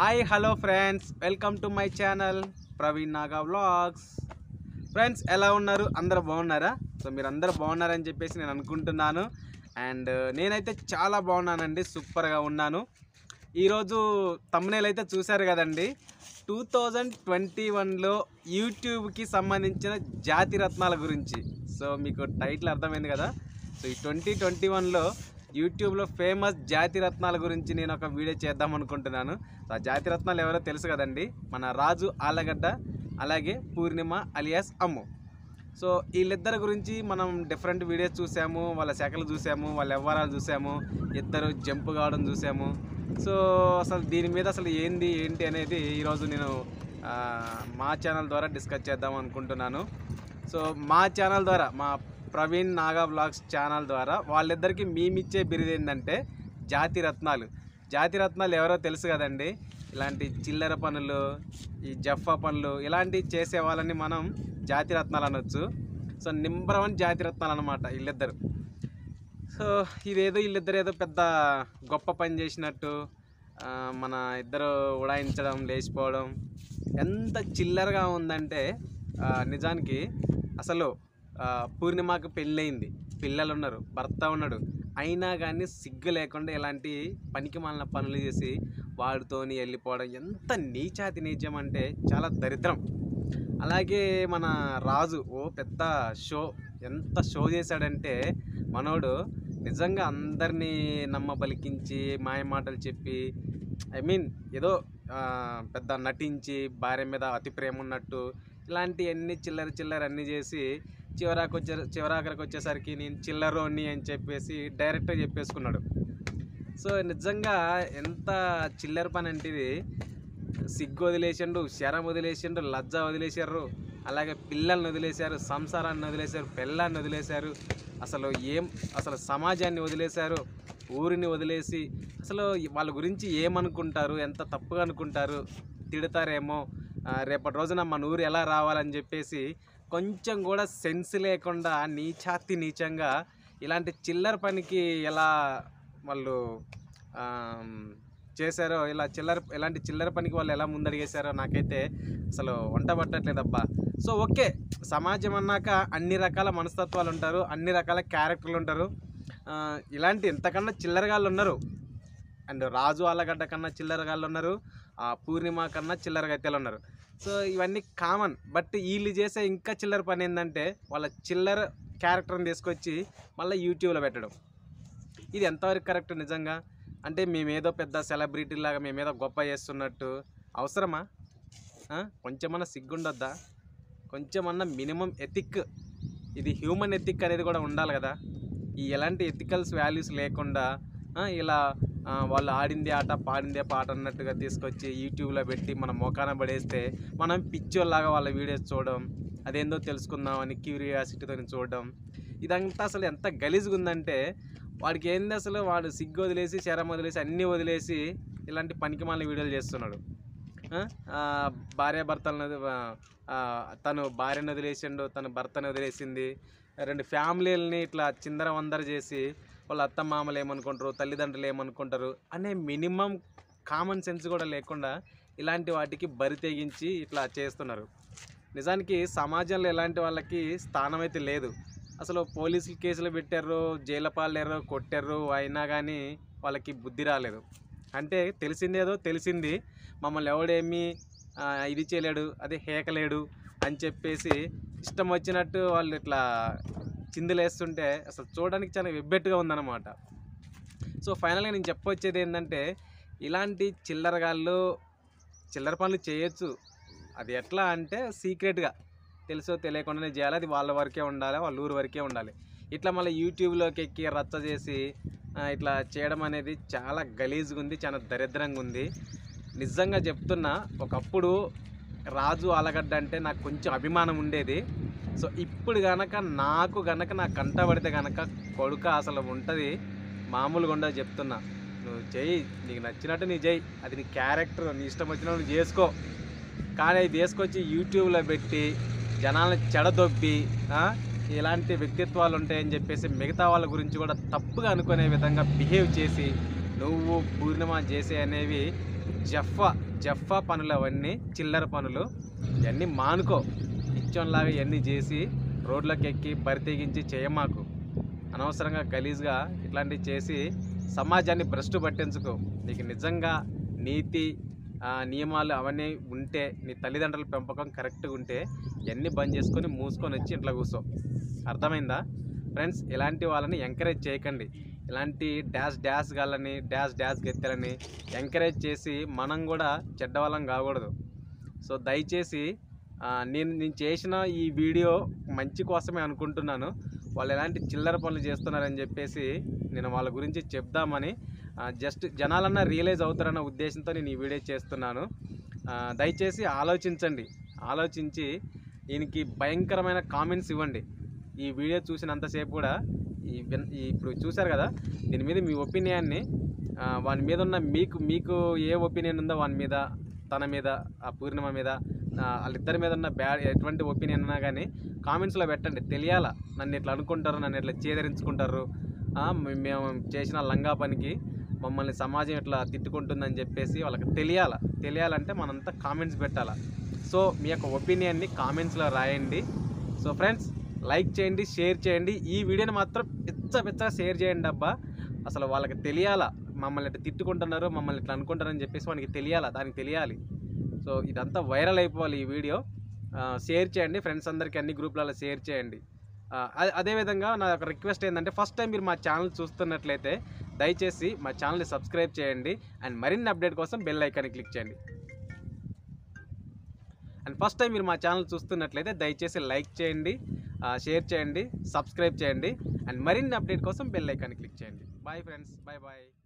Hi hello friends welcome to my channel Praveen Naga vlogs friends ఎలా ఉన్నారు? అందరూ బాగున్నారా? సో మీరు అందరూ బాగున్నారని చెప్పేసి నేను అనుకుంటున్నాను. అండ్ uh, నేనైతే చాలా బాగున్నానండి. సూపర్గా ఉన్నాను. ఈరోజు తమ్మునేలు అయితే చూశారు కదండి. టూ థౌజండ్ ట్వంటీ వన్లో యూట్యూబ్కి సంబంధించిన జాతి రత్నాల గురించి. సో మీకు టైటిల్ అర్థమైంది కదా. సో ఈ ట్వంటీ ట్వంటీ వన్లో యూట్యూబ్లో ఫేమస్ జాతి రత్నాల గురించి నేను ఒక వీడియో చేద్దాం అనుకుంటున్నాను. సో ఆ జాతి రత్నాలు ఎవరో తెలుసు కదండి? మన రాజు ఆలగడ్డ అలాగే పూర్ణిమ అలియాస్ అమ్ము. సో వీళ్ళిద్దరి గురించి మనం డిఫరెంట్ వీడియోస్ చూసాము వాళ్ళ శాఖలు చూసాము వాళ్ళ వ్యవహారాలు చూసాము ఇద్దరు జంప్ కావడం చూసాము. సో అసలు దీని మీద అసలు ఏంది ఏంటి అనేది ఈరోజు నేను మా ఛానల్ ద్వారా డిస్కస్ చేద్దాం అనుకుంటున్నాను. సో మా ఛానల్ ద్వారా మా ప్రవీణ్ నాగా బ్లాగ్స్ ఛానల్ ద్వారా వాళ్ళిద్దరికి మేమిచ్చే బిరుదు ఏంటంటే జాతి రత్నాలు. జాతి రత్నాలు ఎవరో తెలుసు కదండి? ఇలాంటి చిల్లర పనులు ఈ జఫ్ఫా పనులు ఇలాంటివి చేసే వాళ్ళని మనం జాతి రత్నాలు అనొచ్చు. సో నెంబర్ వన్ జాతి రత్నాలు అనమాట వీళ్ళిద్దరు. సో ఇదేదో వీళ్ళిద్దరు ఏదో పెద్ద గొప్ప పని చేసినట్టు మన ఇద్దరు ఉడాయించడం లేచిపోవడం ఎంత చిల్లరగా ఉందంటే నిజానికి అసలు పూర్ణిమాకు పెళ్ళయింది. పిల్లలు ఉన్నారు భర్త ఉన్నాడు. అయినా కానీ సిగ్గు లేకుండా ఇలాంటి పనికి మాలిన పనులు చేసి వాడితోని వెళ్ళిపోవడం ఎంత నీచాతి నీచం అంటే చాలా దరిద్రం. అలాగే మన రాజు ఓ పెద్ద షో ఎంత షో చేశాడంటే మనోడు నిజంగా అందరినీ నమ్మ పలికించి మాయమాటలు చెప్పి ఐ మీన్ ఏదో పెద్ద నటించి భార్య మీద అతి ప్రేమ ఉన్నట్టు ఇలాంటివన్నీ చిల్లర చిల్లర అన్నీ చేసి చివరాకు వచ్చే చివరాఖరికి వచ్చేసరికి నేను చిల్లరోని అని చెప్పేసి డైరెక్ట్గా చెప్పేసుకున్నాడు. సో నిజంగా ఎంత చిల్లర పని అంటే ఇది. సిగ్గు వదిలేసిండు శరం వదిలేసిండు లజ్జ వదిలేశారు అలాగే పిల్లల్ని వదిలేశారు సంసారాన్ని వదిలేశారు పిల్లల్ని వదిలేశారు. అసలు ఏం అసలు సమాజాన్ని వదిలేశారు ఊరిని వదిలేసి అసలు వాళ్ళ గురించి ఏమనుకుంటారు ఎంత తప్పుగా అనుకుంటారు తిడతారేమో. రేపటి రోజున మన ఊరు ఎలా రావాలని చెప్పేసి కొంచెం కూడా సెన్స్ లేకుండా నీచాతి నీచంగా ఇలాంటి చిల్లర పనికి ఎలా వాళ్ళు చేశారో ఇలా చిల్లర ఇలాంటి చిల్లర పనికి వాళ్ళు ఎలా ముందడిగేశారో నాకైతే అసలు వంట పట్టట్లేదబ్బా. సో ఓకే సమాజం అన్నాక అన్ని రకాల మనస్తత్వాలు ఉంటారు అన్ని రకాల క్యారెక్టర్లు ఉంటారు. ఇలాంటి ఎంతకన్నా చిల్లరగాళ్ళు ఉన్నారు. అండ్ రాజు ఆలగడ్డ కన్నా చిల్లరగాళ్ళు ఉన్నారు. ఆ పూర్ణిమ కన్నా చిల్లరగైతేలు ఉన్నారు. సో ఇవన్నీ కామన్. బట్ వీళ్ళు చేసే ఇంకా చిల్లర పని ఏంటంటే వాళ్ళ చిల్లర క్యారెక్టర్ని తీసుకొచ్చి మళ్ళీ యూట్యూబ్లో పెట్టడం. ఇది ఎంతవరకు కరెక్ట్ నిజంగా? అంటే మేమేదో పెద్ద సెలబ్రిటీ లాగా మేమేదో గొప్ప చేస్తున్నట్టు అవసరమా? కొంచెమన్నా సిగ్గుండొద్దా? కొంచెమన్నా మినిమం ఎథిక్. ఇది హ్యూమన్ ఎథిక్ అనేది కూడా ఉండాలి కదా. ఈ ఎలాంటి ఎథికల్స్ వాల్యూస్ లేకుండా ఇలా వాళ్ళు ఆడిందే ఆట పాడిందే పాట అన్నట్టుగా తీసుకొచ్చి యూట్యూబ్లో పెట్టి మన మొఖాన పడేస్తే మనం పిచ్చోళ్ళలాగా వాళ్ళ వీడియోస్ చూడడం అదేందో తెలుసుకుందాం అని క్యూరియాసిటీతో చూడడం. ఇదంతా అసలు ఎంత గలీజ్గా ఉందంటే వాడికి ఏంది అసలు వాడు సిగ్గు వదిలేసి శరం వదిలేసి అన్నీ వదిలేసి ఇలాంటి పనికి వీడియోలు చేస్తున్నాడు. భార్య భర్తలను తను భార్యను వదిలేసిండు తను భర్తను వదిలేసింది రెండు ఫ్యామిలీలని ఇట్లా చిందర వందర చేసి వాళ్ళ అత్త మామలు ఏమనుకుంటారు తల్లిదండ్రులు ఏమనుకుంటారు అనే మినిమం కామన్ సెన్స్ కూడా లేకుండా ఇలాంటి వాటికి బరి తెగించి ఇట్లా చేస్తున్నారు. నిజానికి సమాజంలో ఎలాంటి వాళ్ళకి స్థానం అయితే లేదు. అసలు పోలీసులు కేసులు పెట్టారు జైలు పాలేరు కొట్టారు అయినా కానీ వాళ్ళకి బుద్ధి రాలేదు. అంటే తెలిసిందేదో తెలిసింది మమ్మల్ని ఎవడేమీ ఇది చేయలేడు అదే హేకలేడు అని చెప్పేసి ఇష్టం వచ్చినట్టు వాళ్ళు ఇట్లా చిందులేస్తుంటే అసలు చూడడానికి చాలా వెబ్బెట్టుగా ఉందన్నమాట. సో ఫైనల్గా నేను చెప్పొచ్చేది ఏంటంటే ఇలాంటి చిల్లరగాళ్ళు చిల్లర పనులు చేయొచ్చు. అది ఎట్లా అంటే సీక్రెట్గా. తెలుసో తెలియకుండానే చేయాలి. అది వాళ్ళ వరకే ఉండాలి వాళ్ళ ఊరు వరకే ఉండాలి. ఇట్లా మళ్ళీ యూట్యూబ్లోకి ఎక్కి రచ్చ చేసి ఇట్లా చేయడం అనేది చాలా గలీజ్గా ఉంది చాలా దరిద్రంగా ఉంది. నిజంగా చెప్తున్నా ఒకప్పుడు రాజు ఆలగడ్డ అంటే నాకు కొంచెం అభిమానం ఉండేది. సో ఇప్పుడు కనుక నాకు కనుక నా కంట పడితే కనుక కొడుక అసలు ఉంటుంది మామూలుగా ఉండదు చెప్తున్నా. నువ్వు చెయ్యి నీకు నచ్చినట్టు నీ చెయ్యి అది నీ క్యారెక్టర్ నీ ఇష్టం వచ్చినట్టు నువ్వు చేసుకో. కానీ అది తీసుకొచ్చి యూట్యూబ్లో పెట్టి జనాలను చెడదొబ్బి ఇలాంటి వ్యక్తిత్వాలు ఉంటాయని చెప్పేసి మిగతా వాళ్ళ గురించి కూడా తప్పుగా అనుకునే విధంగా బిహేవ్ చేసి నువ్వు పూర్ణిమ చేసే అనేవి జఫ్ఫా జఫ్ఫా పనులు అవన్నీ చిల్లర పనులు ఇవన్నీ మానుకో. ఇచ్చోన్లాగా ఇవన్నీ చేసి రోడ్లకు ఎక్కి బరితెగించి చేయమాకు. అనవసరంగా గలీజ్గా ఇట్లాంటివి చేసి సమాజాన్ని భ్రష్టు పట్టించుకో. నీకు నిజంగా నీతి ఆ, నియమాలు అవన్నీ ఉంటే నీ తల్లిదండ్రుల పెంపకం కరెక్ట్గా ఉంటే ఇవన్నీ బంద్ చేసుకొని మూసుకొని వచ్చి ఇంట్లో కూర్చో. అర్థమైందా? ఫ్రెండ్స్ ఇలాంటి వాళ్ళని ఎంకరేజ్ చేయకండి. ఇలాంటి డాష్ డాష్ గాళ్ళని డాష్ డాష్ గెత్తెలని ఎంకరేజ్ చేసి మనం కూడా చెడ్డవాళ్ళం కాకూడదు. సో దయచేసి నేను నేను చేసిన ఈ వీడియో మంచి కోసమే అనుకుంటున్నాను. వాళ్ళు ఎలాంటి చిల్లర పనులు చేస్తున్నారని చెప్పేసి నేను వాళ్ళ గురించి చెప్దామని జస్ట్ జనాలన్నా రియలైజ్ అవుతారన్న ఉద్దేశంతో నేను ఈ వీడియో చేస్తున్నాను. దయచేసి ఆలోచించండి. ఆలోచించి ఈయనకి భయంకరమైన కామెంట్స్ ఇవ్వండి. ఈ వీడియో చూసినంతసేపు కూడా ఈ ఇప్పుడు చూశారు కదా దీని మీద మీ ఒపీనియాన్ని వాని మీద ఉన్న మీకు మీకు ఏ ఒపీనియన్ ఉందో వాని మీద తన మీద ఆ పూర్ణిమ మీద వాళ్ళిద్దరి మీద ఉన్న బ్యాడ్ ఎటువంటి ఒపీనియన్ అన్నా కానీ కామెంట్స్లో పెట్టండి. తెలియాలా? నన్ను ఇట్లా అనుకుంటారు నన్ను ఇట్లా చేదరించుకుంటారు. మేము చేసిన లంగా పనికి మమ్మల్ని సమాజం ఇట్లా తిట్టుకుంటుందని చెప్పేసి వాళ్ళకి తెలియాలా? తెలియాలంటే మనంతా కామెంట్స్ పెట్టాలా? సో మీ యొక్క ఒపీనియన్ని కామెంట్స్లో రాయండి. సో ఫ్రెండ్స్ లైక్ చేయండి షేర్ చేయండి. ఈ వీడియోని మాత్రం పిచ్చ పిచ్చగా షేర్ చేయండి అబ్బా. అసలు వాళ్ళకి తెలియాలా? మమ్మల్ని ఇట్లా తిట్టుకుంటున్నారు మమ్మల్ని ఇట్లా అనుకుంటారని చెప్పేసి మనకి తెలియాలా? దానికి తెలియాలి. సో ఇదంతా వైరల్ అయిపోవాలి ఈ వీడియో. షేర్ చేయండి ఫ్రెండ్స్ అందరికీ అన్ని గ్రూప్లలో షేర్ చేయండి. అదే- అదేవిధంగా నా యొక్క రిక్వెస్ట్ ఏంటంటే ఫస్ట్ టైం మీరు మా ఛానల్ చూస్తున్నట్లయితే దయచేసి మా ఛానల్ని సబ్స్క్రైబ్ చేయండి అండ్ మరిన్ని అప్డేట్ కోసం బెల్ ఐకాన్ని క్లిక్ చేయండి. అండ్ ఫస్ట్ టైం మీరు మా ఛానల్ చూస్తున్నట్లయితే దయచేసి లైక్ చేయండి షేర్ చేయండి సబ్స్క్రైబ్ చేయండి అండ్ మరిన్ని అప్డేట్ కోసం బెల్ ఐకాన్ని క్లిక్ చేయండి. Bye friends bye bye.